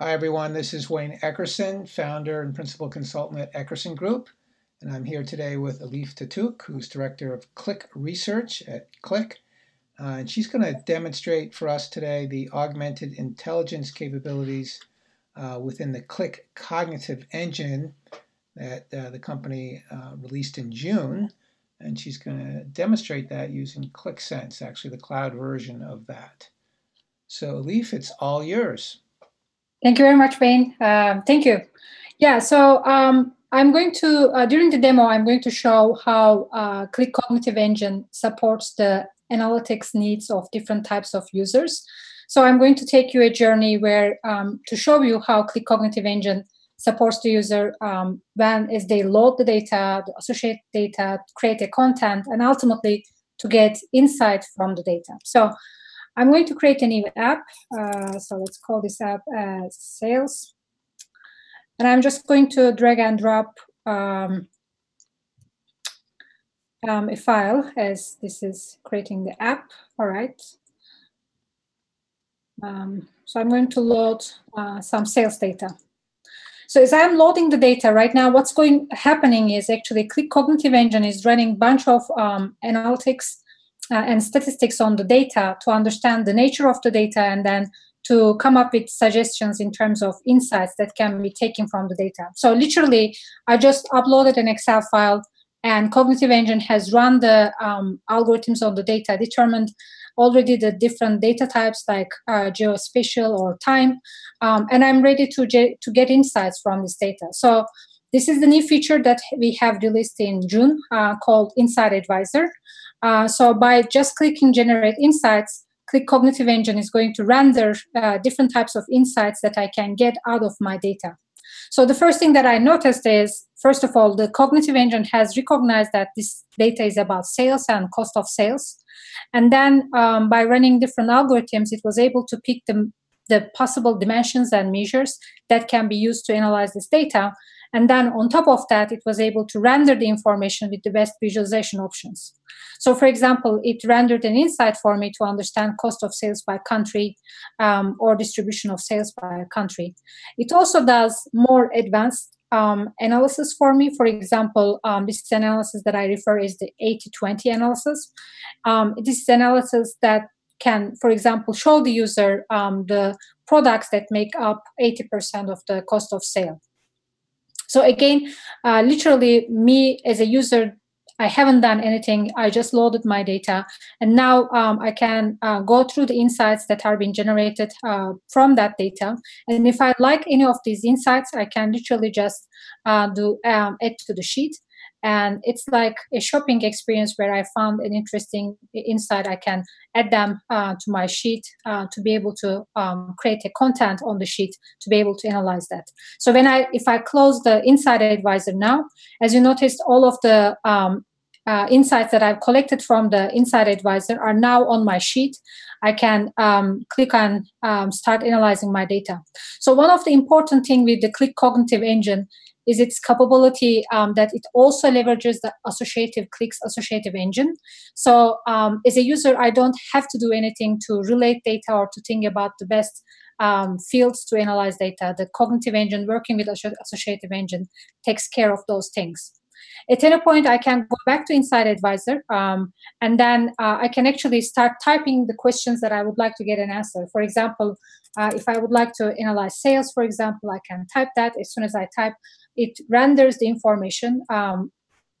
Hi, everyone. This is Wayne Eckerson, founder and principal consultant at Eckerson Group. And I'm here today with Elif Tutuk, who's director of Qlik Research at Qlik. Uh, and she's going to demonstrate for us today the augmented intelligence capabilities uh, within the Qlik Cognitive Engine that uh, the company uh, released in June. And she's going to demonstrate that using Qlik Sense, actually the cloud version of that. So, Elif, it's all yours. Thank you very much, Wayne. Um, thank you. Yeah, so um, I'm going to, uh, during the demo, I'm going to show how uh, Qlik Cognitive Engine supports the analytics needs of different types of users. So I'm going to take you a journey where um, to show you how Qlik Cognitive Engine supports the user um, when as they load the data, associate data, create a content, and ultimately to get insight from the data. So I'm going to create a new app. Uh, so let's call this app as sales. And I'm just going to drag and drop um, um, a file as this is creating the app. All right. Um, so I'm going to load uh, some sales data. So as I'm loading the data right now, what's going happening is actually Qlik Cognitive Engine is running a bunch of um, analytics uh, and statistics on the data to understand the nature of the data and then to come up with suggestions in terms of insights that can be taken from the data. So literally, I just uploaded an Excel file and Cognitive Engine has run the um, algorithms on the data, determined already the different data types like uh, geospatial or time, um, and I'm ready to, to get insights from this data. So this is the new feature that we have released in June uh, called Insight Advisor. Uh, so by just clicking generate insights, Qlik Cognitive Engine is going to render uh, different types of insights that I can get out of my data. So the first thing that I noticed is, first of all, the cognitive engine has recognized that this data is about sales and cost of sales. And then um, by running different algorithms, it was able to pick the, the possible dimensions and measures that can be used to analyze this data. And then on top of that, it was able to render the information with the best visualization options. So, for example, it rendered an insight for me to understand cost of sales by country um, or distribution of sales by country. It also does more advanced um, analysis for me. For example, um, this analysis that I refer is the 80-20 analysis. Um, this is analysis that can, for example, show the user um, the products that make up 80% of the cost of sale. So again, uh, literally me as a user, I haven't done anything. I just loaded my data. And now um, I can uh, go through the insights that are being generated uh, from that data. And if I like any of these insights, I can literally just uh, do um, add to the sheet and it's like a shopping experience where i found an interesting insight i can add them uh, to my sheet uh, to be able to um, create a content on the sheet to be able to analyze that so when i if i close the insight advisor now as you noticed all of the um, uh, insights that I've collected from the Insight Advisor are now on my sheet. I can um, click on um, start analyzing my data. So one of the important thing with the Qlik Cognitive Engine is its capability um, that it also leverages the associative Qlik's associative engine. So um, as a user, I don't have to do anything to relate data or to think about the best um, fields to analyze data. The cognitive engine working with associative engine takes care of those things. At any point, I can go back to Insight Advisor, um, and then uh, I can actually start typing the questions that I would like to get an answer. For example, uh, if I would like to analyze sales, for example, I can type that. As soon as I type, it renders the information um,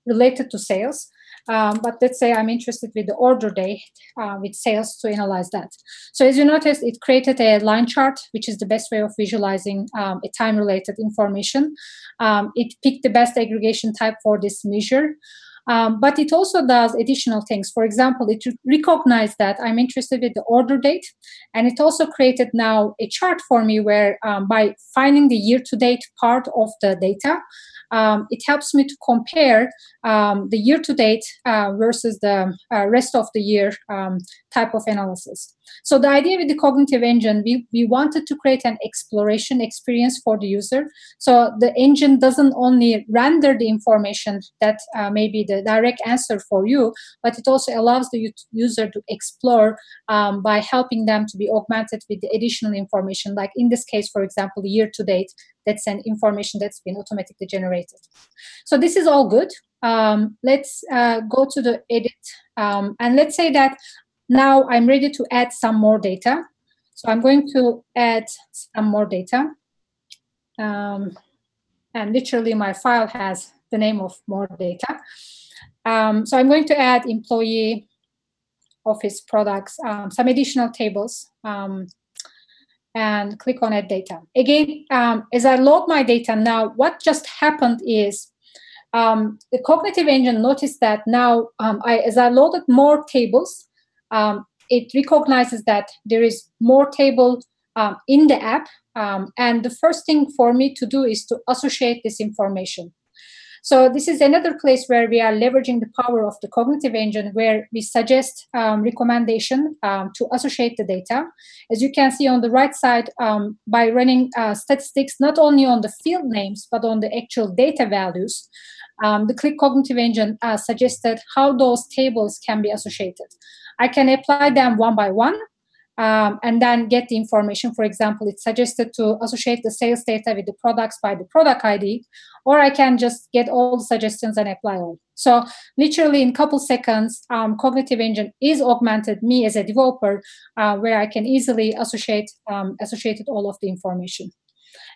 related to sales. Um, but let's say I'm interested with the order date uh, with sales to analyze that. So as you notice, it created a line chart, which is the best way of visualizing um, a time-related information. Um, it picked the best aggregation type for this measure. Um, but it also does additional things. For example, it recognized that I'm interested in the order date, and it also created now a chart for me where um, by finding the year-to-date part of the data, um, it helps me to compare um, the year to date uh, versus the uh, rest of the year um, type of analysis. So the idea with the cognitive engine, we, we wanted to create an exploration experience for the user. So the engine doesn't only render the information that uh, maybe the direct answer for you, but it also allows the user to explore um, by helping them to be augmented with the additional information. Like in this case, for example, year to date, that's an information that's been automatically generated. So this is all good. Um, let's uh, go to the edit, um, and let's say that now I'm ready to add some more data. So I'm going to add some more data. Um, and literally my file has the name of more data. Um, so I'm going to add employee office products, um, some additional tables, um, and click on add data. Again, um, as I load my data now, what just happened is um, the cognitive engine noticed that now um, I, as I loaded more tables, it recognizes that there is more table in the app and the first thing for me to do is to associate this information. So this is another place where we are leveraging the power of the cognitive engine, where we suggest um, recommendation um, to associate the data. As you can see on the right side, um, by running uh, statistics not only on the field names but on the actual data values, um, the Qlik Cognitive Engine uh, suggested how those tables can be associated. I can apply them one by one um, and then get the information. For example, it's suggested to associate the sales data with the products by the product ID, or I can just get all the suggestions and apply all. So literally in a couple seconds, um, Cognitive Engine is augmented me as a developer, uh, where I can easily associate um, associated all of the information.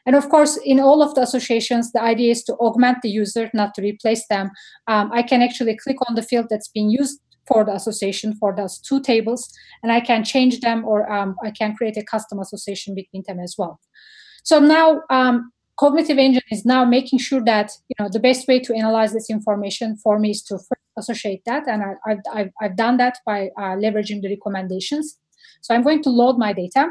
And of course, in all of the associations, the idea is to augment the user, not to replace them. Um, I can actually click on the field that's being used for the association for those two tables and i can change them or um, i can create a custom association between them as well. So now um, cognitive engine is now making sure that you know the best way to analyze this information for me is to associate that and I, have I've, done that by uh, leveraging the recommendations. So i'm going to load my data.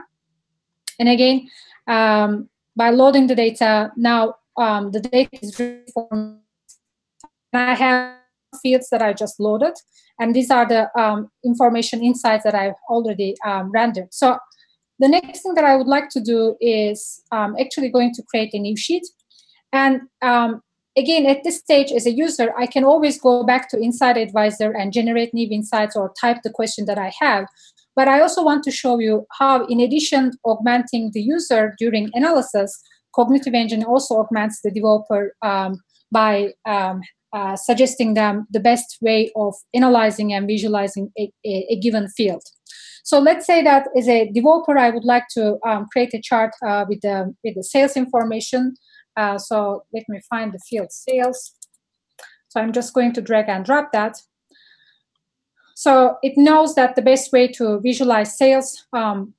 And again um, by loading the data now um, the data is and i have fields that i just loaded and these are the um, information insights that I've already um, rendered. So the next thing that I would like to do is um, actually going to create a new sheet. And um, again, at this stage, as a user, I can always go back to Insight Advisor and generate new insights or type the question that I have. But I also want to show you how, in addition augmenting the user during analysis, Cognitive Engine also augments the developer um, by um, uh, suggesting them the best way of analyzing and visualizing a, a, a, given field. So let's say that as a developer, I would like to um, create a chart uh, with, the, with the sales information. Uh, so let me find the field sales. So I'm just going to drag and drop that. So it knows that the best way to visualize sales um,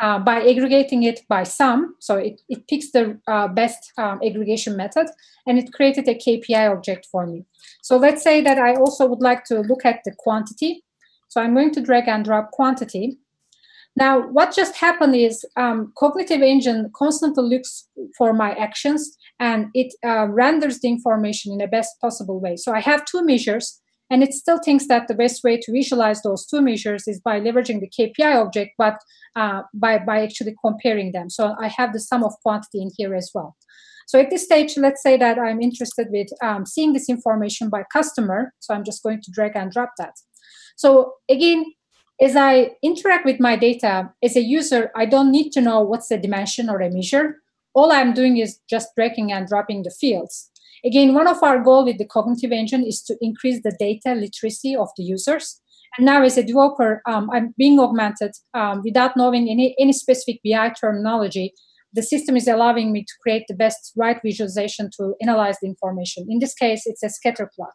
uh, by aggregating it by sum. So it, it picks the uh, best um, aggregation method and it created a KPI object for me. So let's say that I also would like to look at the quantity. So I'm going to drag and drop quantity. Now, what just happened is um, Cognitive Engine constantly looks for my actions and it uh, renders the information in the best possible way. So I have two measures and it still thinks that the best way to visualize those two measures is by leveraging the KPI object, but uh, by, by actually comparing them. So I have the sum of quantity in here as well. So at this stage, let's say that I'm interested with um, seeing this information by customer. So I'm just going to drag and drop that. So again, as I interact with my data as a user, I don't need to know what's the dimension or a measure. All I'm doing is just dragging and dropping the fields. Again, one of our goal with the cognitive engine is to increase the data literacy of the users. And now as a developer, um, I'm being augmented um, without knowing any, any specific BI terminology. The system is allowing me to create the best right visualization to analyze the information. In this case, it's a scatter plot.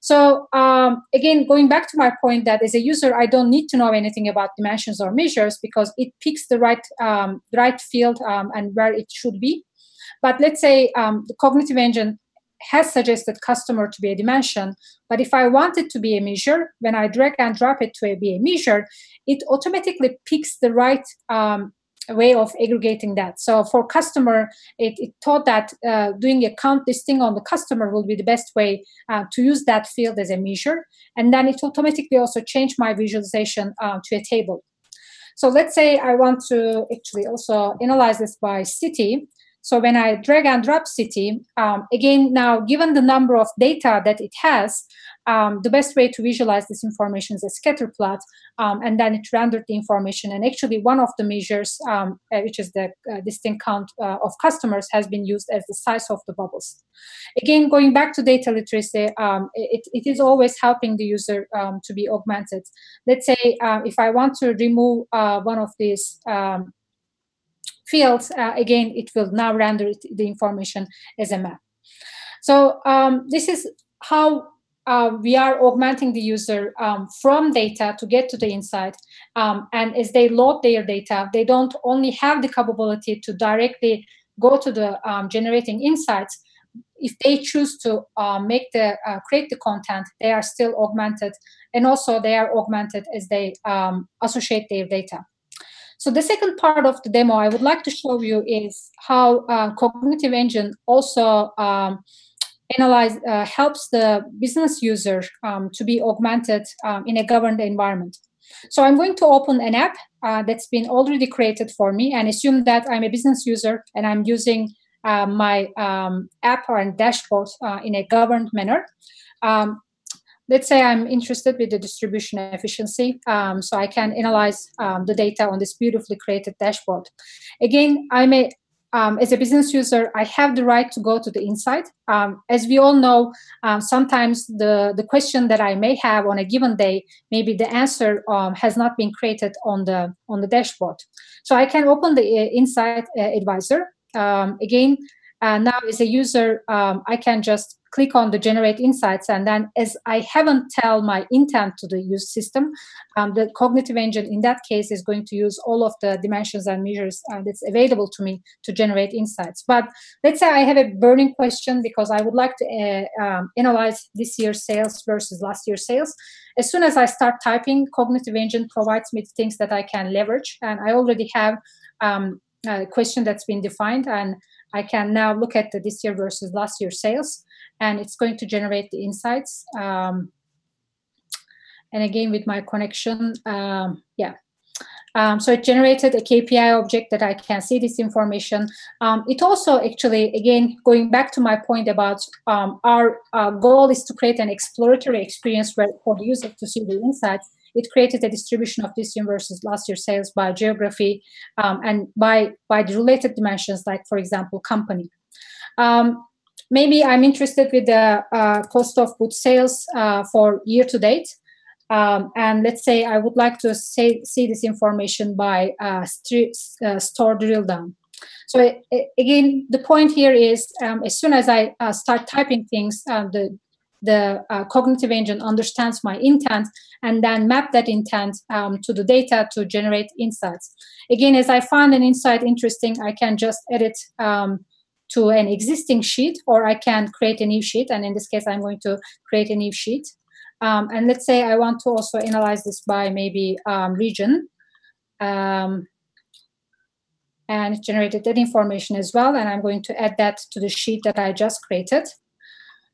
So um, again, going back to my point that as a user, I don't need to know anything about dimensions or measures because it picks the right um, right field um, and where it should be. But let's say um, the cognitive engine has suggested customer to be a dimension, but if I want it to be a measure, when I drag and drop it to be a measure, it automatically picks the right um, way of aggregating that. So for customer, it, it thought that uh, doing a count listing on the customer will be the best way uh, to use that field as a measure. And then it automatically also changed my visualization uh, to a table. So let's say I want to actually also analyze this by city. So when I drag and drop city, um, again, now given the number of data that it has, um, the best way to visualize this information is a scatter plot, um, and then it rendered the information. And actually, one of the measures, um, uh, which is the uh, distinct count uh, of customers, has been used as the size of the bubbles. Again, going back to data literacy, um, it, it is always helping the user um, to be augmented. Let's say uh, if I want to remove uh, one of these fields, uh, again, it will now render the information as a map. So this is how uh, we are augmenting the user um, from data to get to the insight. Um, and as they load their data, they don't only have the capability to directly go to the um, generating insights. If they choose to uh, make the uh, create the content, they are still augmented, and also they are augmented as they um, associate their data. So the second part of the demo I would like to show you is how uh, cognitive engine also um, analyze uh, helps the business user um, to be augmented um, in a governed environment. So I'm going to open an app uh, that's been already created for me and assume that I'm a business user and I'm using uh, my um, app or dashboard uh, in a governed manner. Um, let's say I'm interested with the distribution efficiency, um, so I can analyze um, the data on this beautifully created dashboard. Again, I may um, as a business user, I have the right to go to the insight. Um, as we all know, um, sometimes the, the question that I may have on a given day, maybe the answer um, has not been created on the on the dashboard. So I can open the uh, Insight uh, Advisor. Again, uh, now as a user, I can just click on the generate insights and then as i haven't tell my intent to the use system um, the cognitive engine in that case is going to use all of the dimensions and measures uh, that's available to me to generate insights. But let's say i have a burning question because i would like to uh, um, analyze this year's sales versus last year's sales. As soon as i start typing cognitive engine provides me things that i can leverage and i already have um, a question that's been defined and I can now look at the this year versus last year sales and it's going to generate the insights. Um, and again, with my connection, um, yeah. Um, so it generated a KPI object that I can see this information. Um, it also actually, again, going back to my point about um, our goal is to create an exploratory experience where, for the user to see the insights. It created a distribution of this year versus last year sales by geography um, and by by the related dimensions, like for example, company. Um, maybe I'm interested with the uh, cost of goods sales uh, for year to date. Um, and let's say I would like to say, see this information by uh, st- uh, store drill down. So again, the point here is um, as soon as I uh, start typing things, um, the the uh, cognitive engine understands my intent and then map that intent um, to the data to generate insights. Again, as I find an insight interesting, I can just edit um, to an existing sheet or I can create a new sheet. And in this case, I'm going to create a new sheet. Um, and let's say I want to also analyze this by maybe um, region. Um, and generated that information as well. And I'm going to add that to the sheet that I just created.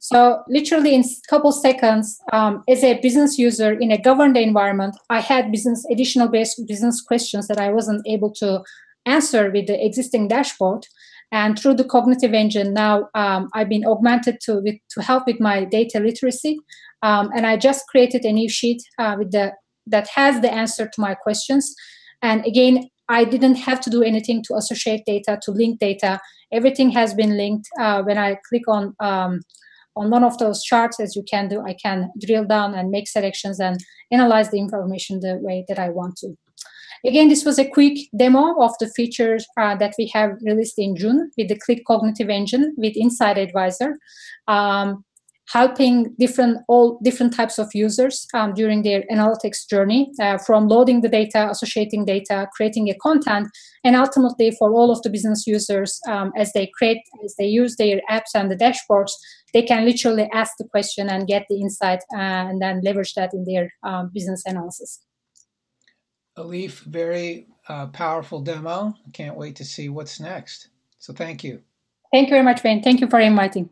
So literally in a couple seconds, um, as a business user in a governed environment, I had business additional business questions that I wasn't able to answer with the existing dashboard. And through the cognitive engine, now um, I've been augmented to with, to help with my data literacy. Um, and I just created a new sheet uh, with the that has the answer to my questions. And again, I didn't have to do anything to associate data, to link data. Everything has been linked. Uh, when I click on um, on one of those charts, as you can do, I can drill down and make selections and analyze the information the way that I want to. Again, this was a quick demo of the features uh, that we have released in June with the Qlik Cognitive Engine with Insight Advisor, um, helping different all different types of users um, during their analytics journey, uh, from loading the data, associating data, creating a content, and ultimately for all of the business users um, as they create, as they use their apps and the dashboards, they can literally ask the question and get the insight uh, and then leverage that in their um, business analysis. Elif, very uh, powerful demo. I can't wait to see what's next. So thank you. Thank you very much, Ben. Thank you for inviting.